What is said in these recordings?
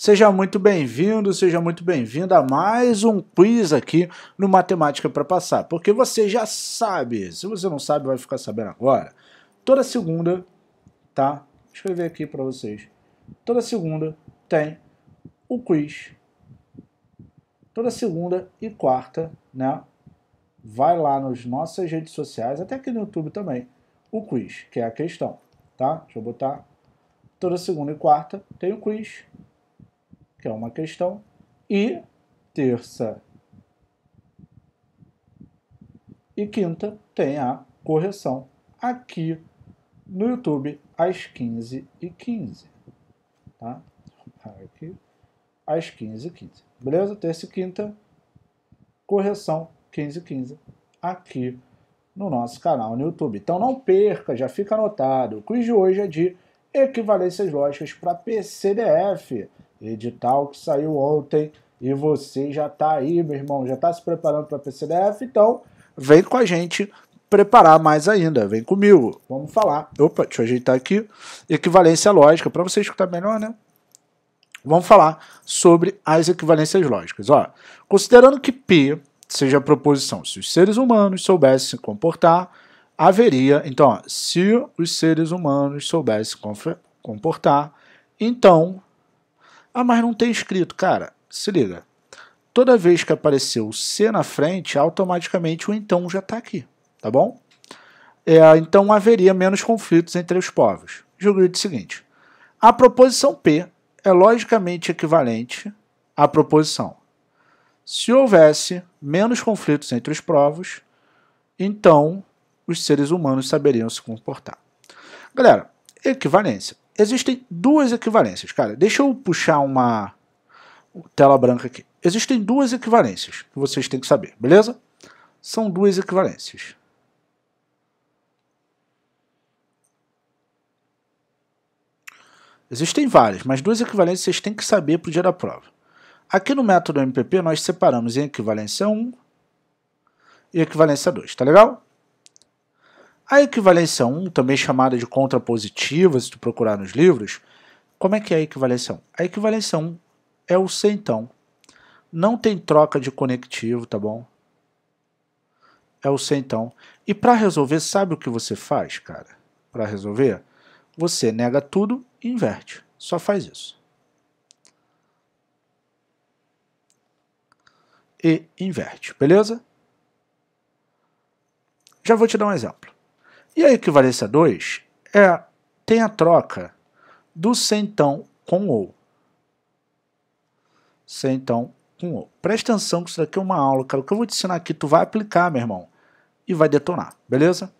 Seja muito bem-vindo, seja muito bem-vinda a mais um quiz aqui no Matemática para Passar. Porque você já sabe, se você não sabe, vai ficar sabendo agora. Toda segunda, tá? Vou escrever aqui para vocês. Toda segunda tem o quiz. Toda segunda e quarta, né? Vai lá nas nossas redes sociais, até aqui no YouTube também, o quiz, que é a questão, tá? Deixa eu botar. Toda segunda e quarta tem o quiz que é uma questão, e terça e quinta tem a correção aqui no YouTube às 15 e 15 tá? Aqui às 15 e 15 beleza? Terça e quinta, correção 15 e 15 aqui no nosso canal no YouTube. Então não perca, já fica anotado. O quiz de hoje é de equivalências lógicas para PCDF edital que saiu ontem e você já está aí, meu irmão, já está se preparando para PCDF, então vem com a gente preparar mais ainda, vem comigo, vamos falar. Opa, deixa eu ajeitar aqui. Equivalência lógica, para você escutar melhor, né? Vamos falar sobre as equivalências lógicas. Ó, considerando que P seja a proposição, se os seres humanos soubessem se comportar, haveria. Então, ó, se os seres humanos soubessem se comportar, então ah, mas não tem escrito. Cara, se liga. Toda vez que apareceu o C na frente, automaticamente o então já está aqui, tá bom? É, então haveria menos conflitos entre os povos. Julgue o seguinte. A proposição P é logicamente equivalente à proposição. Se houvesse menos conflitos entre os povos, então os seres humanos saberiam se comportar. Galera, equivalência existem duas equivalências, cara. Deixa eu puxar uma tela branca aqui. Existem duas equivalências que vocês têm que saber, beleza? São duas equivalências. Existem várias, mas duas equivalências vocês têm que saber para o dia da prova. Aqui no método MPP nós separamos em equivalência 1 e equivalência 2, tá legal? A equivalência 1, também chamada de contrapositiva, se tu procurar nos livros, como é que é a equivalência 1? A equivalência 1 é o centão. Não tem troca de conectivo, tá bom? É o centão. E para resolver, sabe o que você faz, cara? Para resolver, você nega tudo e inverte. Só faz isso. E inverte, beleza? Já vou te dar um exemplo. E a equivalência 2 é, tem a troca do centão com ou. Centão com ou. Presta atenção que isso daqui é uma aula, cara. O que eu vou te ensinar aqui, tu vai aplicar, meu irmão. E vai detonar, beleza?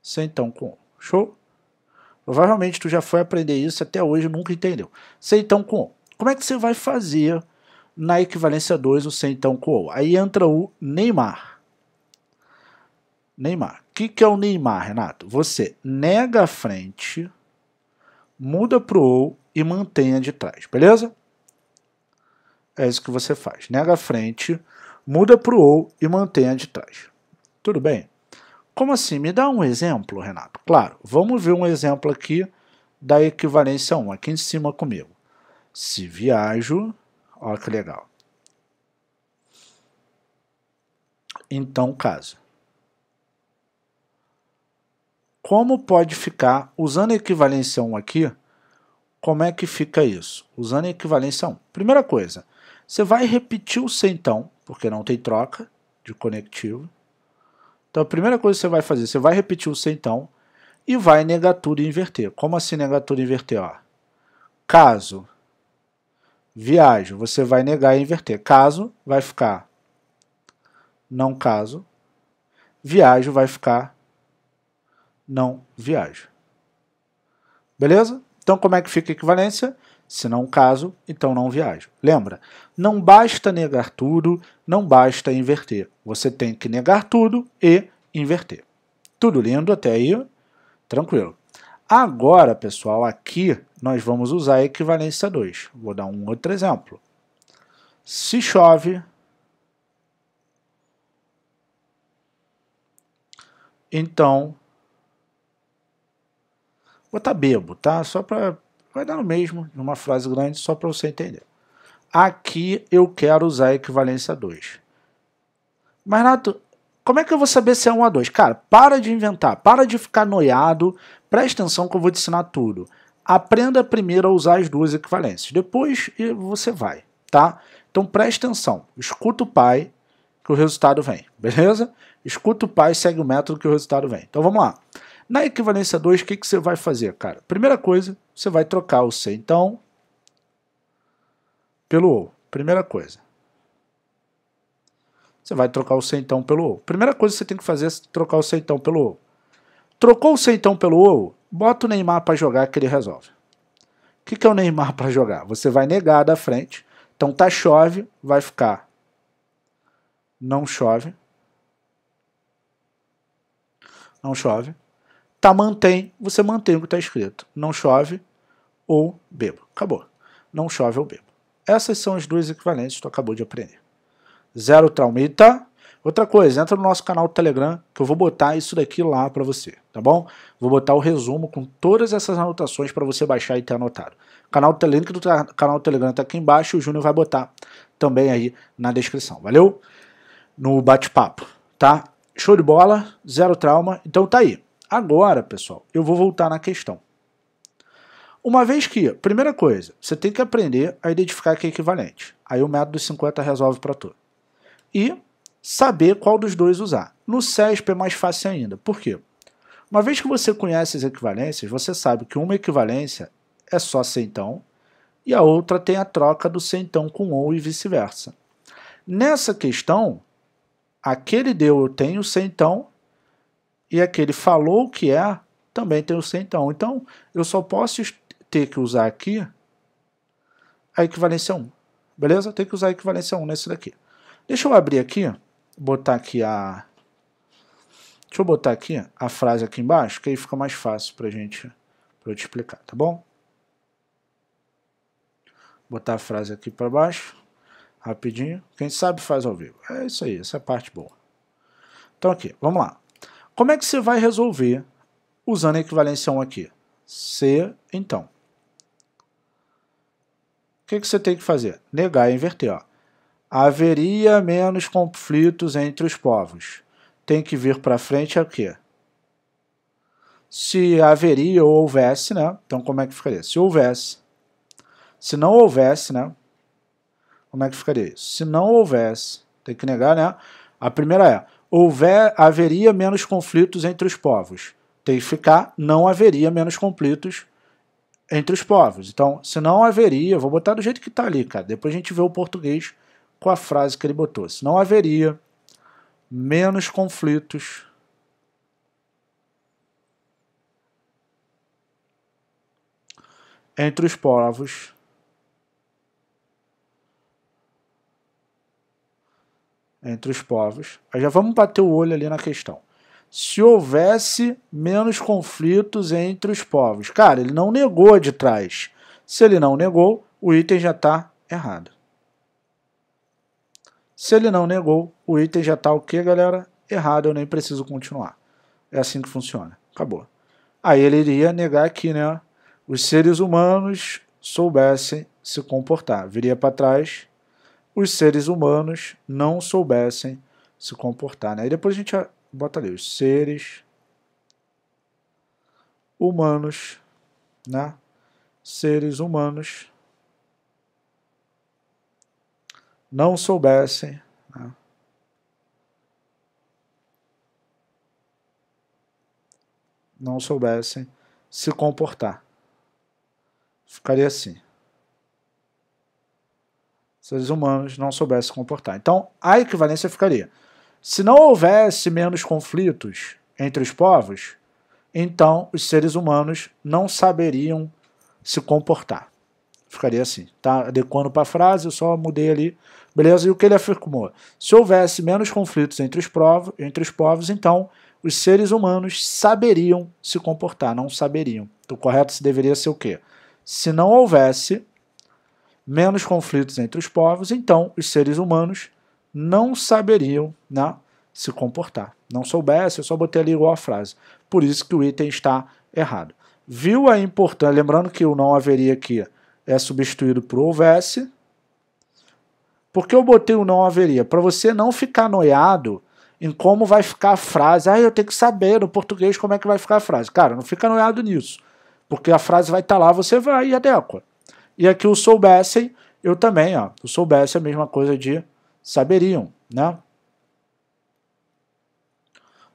Centão com. Show? Provavelmente tu já foi aprender isso até hoje nunca entendeu. Centão com. Como é que você vai fazer na equivalência 2 o centão com ou? Aí entra o Neymar. Neymar que, que é o Neymar, Renato? Você nega a frente, muda para o ou e mantenha de trás, beleza? É isso que você faz. Nega a frente, muda para o ou e mantenha de trás. Tudo bem? Como assim? Me dá um exemplo, Renato. Claro, vamos ver um exemplo aqui da equivalência 1, aqui em cima comigo. Se viajo, olha que legal. Então, caso. Como pode ficar, usando a equivalência 1 aqui, como é que fica isso? Usando a equivalência 1. Primeira coisa, você vai repetir o centão, porque não tem troca de conectivo. Então a primeira coisa que você vai fazer, você vai repetir o centão e vai negar tudo e inverter. Como assim negar tudo e inverter? Ó, caso viajo, você vai negar e inverter. Caso vai ficar não caso. Viajo vai ficar não viajo. Beleza? Então, como é que fica a equivalência? Se não caso, então não viajo. Lembra, não basta negar tudo, não basta inverter. Você tem que negar tudo e inverter. Tudo lindo até aí? Tranquilo. Agora, pessoal, aqui nós vamos usar a equivalência 2. Vou dar um outro exemplo. Se chove, então Vou botar bebo, tá? Só para vai dar no mesmo, numa frase grande, só para você entender. Aqui eu quero usar a equivalência 2. Mas, Nato, como é que eu vou saber se é 1 a 2? Cara, para de inventar, para de ficar noiado, presta atenção que eu vou te ensinar tudo. Aprenda primeiro a usar as duas equivalências, depois você vai, tá? Então presta atenção, escuta o pai que o resultado vem, beleza? Escuta o pai, segue o método que o resultado vem. Então vamos lá. Na equivalência 2, o que, que você vai fazer, cara? Primeira coisa, você vai trocar o C então pelo ou. Primeira coisa. Você vai trocar o C então pelo ou. Primeira coisa que você tem que fazer é trocar o C então pelo ou. Trocou o C então pelo ou, bota o Neymar para jogar que ele resolve. O que, que é o Neymar para jogar? Você vai negar da frente. Então tá chove, vai ficar não chove. Não chove. Tá mantém, você mantém o que está escrito. Não chove ou bebo. Acabou. Não chove ou bebo. Essas são as duas equivalências que tu acabou de aprender. Zero traumita. Outra coisa, entra no nosso canal do Telegram que eu vou botar isso daqui lá para você, tá bom? Vou botar o resumo com todas essas anotações para você baixar e ter anotado. O canal do link do canal do Telegram tá aqui embaixo, o Júnior vai botar também aí na descrição. Valeu? No bate-papo, tá? Show de bola, zero trauma. Então tá aí. Agora, pessoal, eu vou voltar na questão. Uma vez que, primeira coisa, você tem que aprender a identificar que é equivalente. Aí o método 50 resolve para tu. E saber qual dos dois usar. No CESP é mais fácil ainda. Por quê? Uma vez que você conhece as equivalências, você sabe que uma equivalência é só centão e a outra tem a troca do centão com ou e vice-versa. Nessa questão, aquele deu eu tenho centão e aquele falou que é também tem o centão. Então, eu só posso ter que usar aqui a equivalência 1. Beleza? Tem que usar a equivalência 1 nesse daqui. Deixa eu abrir aqui, botar aqui a... Deixa eu botar aqui a frase aqui embaixo, que aí fica mais fácil pra gente, pra eu te explicar, tá bom? Botar a frase aqui para baixo, rapidinho. Quem sabe faz ao vivo. É isso aí, essa é a parte boa. Então aqui, vamos lá. Como é que você vai resolver usando a equivalência 1 aqui? C, então que, que você tem que fazer? Negar e inverter. Ó. Haveria menos conflitos entre os povos. Tem que vir para frente o quê? Se haveria ou houvesse, né? Então como é que ficaria? Se houvesse. Se não houvesse, né? Como é que ficaria isso? Se não houvesse, tem que negar, né? A primeira é, houver, haveria menos conflitos entre os povos. Tem que ficar, não haveria menos conflitos entre os povos. Então, se não haveria, vou botar do jeito que está ali, cara. Depois a gente vê o português com a frase que ele botou. Se não haveria menos conflitos entre os povos entre os povos. Aí já vamos bater o olho ali na questão se houvesse menos conflitos entre os povos. Cara, ele não negou de trás. Se ele não negou, o item já está errado. Se ele não negou, o item já está o que, galera? Errado, eu nem preciso continuar. É assim que funciona. Acabou. Aí ele iria negar aqui, né? Os seres humanos soubessem se comportar. Viria para trás, os seres humanos não soubessem se comportar. Né? E depois a gente bota ali os seres humanos, né? Seres humanos não soubessem né? não soubessem se comportar. Ficaria assim. Seres humanos não soubessem se comportar. Então, a equivalência ficaria se não houvesse menos conflitos entre os povos, então os seres humanos não saberiam se comportar. Ficaria assim. Tá adequando para a frase, eu só mudei ali. Beleza? E o que ele afirmou? Se houvesse menos conflitos entre os, povos, entre os povos, então os seres humanos saberiam se comportar, não saberiam. Então, o correto se deveria ser o quê? Se não houvesse menos conflitos entre os povos, então os seres humanos não saberiam né, se comportar. Não soubesse, eu só botei ali igual a frase. Por isso que o item está errado. viu a importância, lembrando que o não haveria aqui é substituído por houvesse. Por que eu botei o não haveria? Para você não ficar noiado em como vai ficar a frase. Ah, eu tenho que saber no português como é que vai ficar a frase. Cara, não fica noiado nisso. Porque a frase vai estar tá lá, você vai e adequa. E aqui o soubessem, eu também, ó. O soubesse é a mesma coisa de saberiam, né?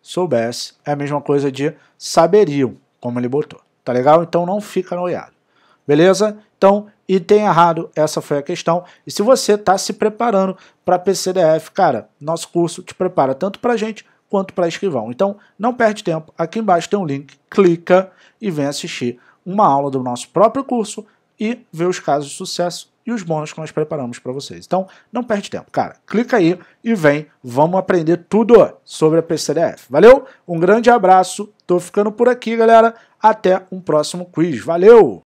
Soubesse é a mesma coisa de saberiam, como ele botou. Tá legal? Então não fica noiado. Beleza? Então, item errado, essa foi a questão. E se você está se preparando para PCDF, cara, nosso curso te prepara tanto para gente quanto para escrivão. Então, não perde tempo. Aqui embaixo tem um link, clica e vem assistir uma aula do nosso próprio curso e ver os casos de sucesso e os bônus que nós preparamos para vocês. Então, não perde tempo, cara. Clica aí e vem, vamos aprender tudo sobre a PCDF. Valeu? Um grande abraço. Tô ficando por aqui, galera. Até um próximo quiz. Valeu!